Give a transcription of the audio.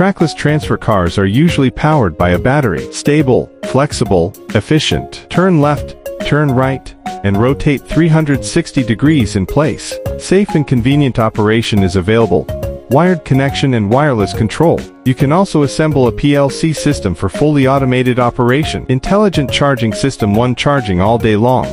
Trackless transfer cars are usually powered by a battery. Stable, flexible, efficient. Turn left, turn right, and rotate 360 degrees in place. Safe and convenient operation is available. Wired connection and wireless control. You can also assemble a PLC system for fully automated operation. Intelligent charging system one charging all day long.